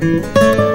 Música